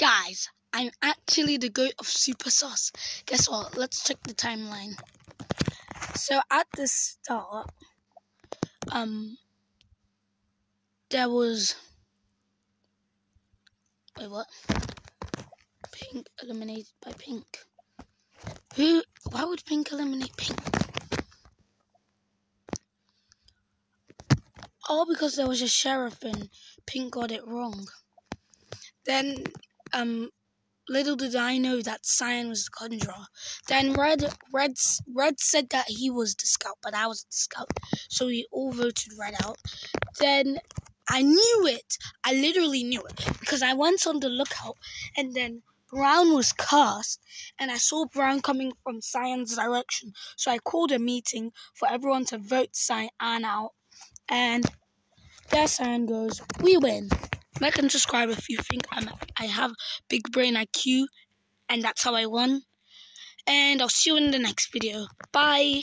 Guys, I'm actually the goat of Super Sus. Guess what? Let's check the timeline. So at the start, um, there was. Wait, what? Pink eliminated by Pink. Who? Why would Pink eliminate Pink? All because there was a sheriff and Pink got it wrong. Then, um, little did I know that Cyan was the conjurer. Then Red, Red, Red said that he was the scout, but I was the scout, so we all voted Red out. Then I knew it. I literally knew it because I went on the lookout, and then Brown was cast, and I saw Brown coming from Cyan's direction. So I called a meeting for everyone to vote Cyan out, and there Cyan goes. We win. Like and subscribe if you think I'm, I have big brain IQ, and that's how I won. And I'll see you in the next video. Bye.